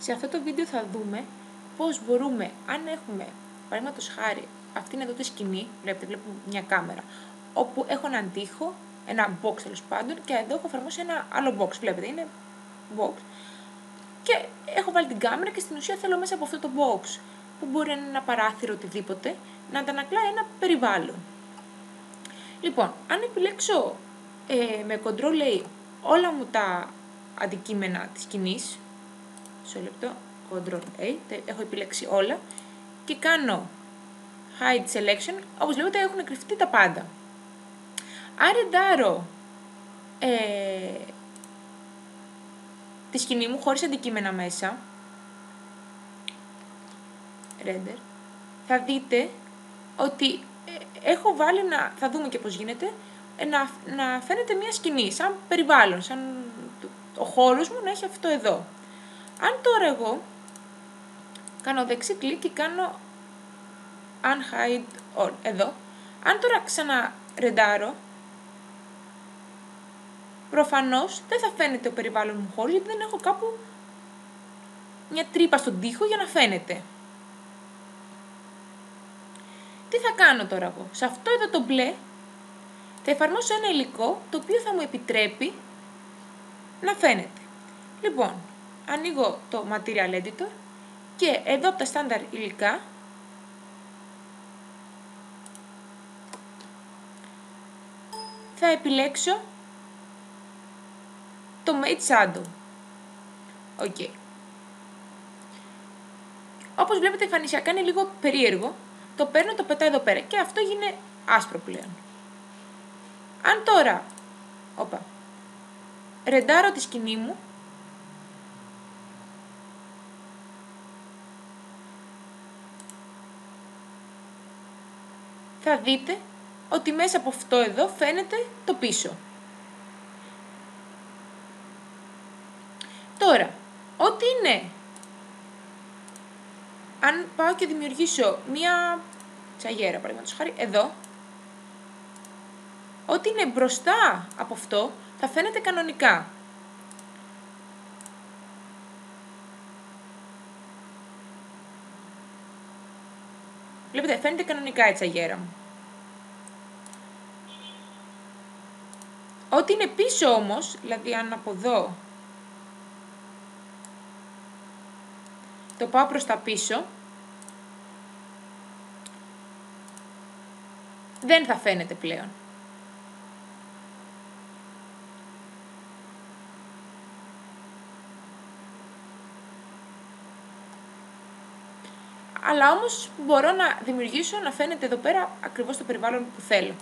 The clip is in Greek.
Σε αυτό το βίντεο θα δούμε πώς μπορούμε, αν έχουμε, παραδείγματος χάρη, αυτή είναι εδώ τη σκηνή, βλέπετε, βλέπουμε μια κάμερα, όπου έχω έναν τοίχο, ένα box τέλος πάντων, και εδώ έχω εφαρμόσει ένα άλλο box, βλέπετε, είναι box. Και έχω βάλει την κάμερα και στην ουσία θέλω μέσα από αυτό το box, που μπορεί να είναι ένα παράθυρο οτιδήποτε, να αντανακλά ένα περιβάλλον. Λοιπόν, αν επιλέξω ε, με Ctrl A όλα μου τα αντικείμενα της σκηνής, σε λεπτό, Ctrl A, έχω επιλέξει όλα, και κάνω Hide Selection, όπως βλέπετε έχουν κρυφτεί τα πάντα. Αν ρεντάρω ε, τη σκηνή μου χωρίς αντικείμενα μέσα, render, θα δείτε ότι ε, έχω βάλει να, θα δούμε και πώς γίνεται, ε, να, να φαίνεται μια σκηνή, σαν περιβάλλον, σαν ο χώρος μου να έχει αυτό εδώ. Αν τώρα εγώ κάνω δεξί κλικ και κάνω unhide all, εδώ, αν τώρα ξαναρεντάρω, προφανώς δεν θα φαίνεται ο περιβάλλον μου χώρος γιατί δεν έχω κάπου μια τρύπα στον τοίχο για να φαίνεται. Τι θα κάνω τώρα εγώ; Σε αυτό εδώ το μπλε θα εφαρμόσω ένα υλικό το οποίο θα μου επιτρέπει να φαίνεται. Λοιπόν, ανοίγω το Material Editor και εδώ από τα στάνταρ υλικά θα επιλέξω το Matte Shadow. OK. Okay. Όπως βλέπετε εμφανισιακά είναι λίγο περίεργο. Το παίρνω, το πετάω εδώ πέρα και αυτό γίνεται άσπρο πλέον. Αν τώρα, όπα, ρεντάρω τη σκηνή μου, θα δείτε ότι μέσα από αυτό εδώ φαίνεται το πίσω. Τώρα, ό,τι είναι, αν πάω και δημιουργήσω μία τσαγέρα, παραδείγματος χάρη, εδώ, ό,τι είναι μπροστά από αυτό θα φαίνεται κανονικά. Βλέπετε, φαίνεται κανονικά η τσαγέρα μου. Ό,τι είναι πίσω όμως, δηλαδή αν από εδώ το πάω προς τα πίσω, δεν θα φαίνεται πλέον. Αλλά όμως μπορώ να δημιουργήσω να φαίνεται εδώ πέρα ακριβώς το περιβάλλον που θέλω.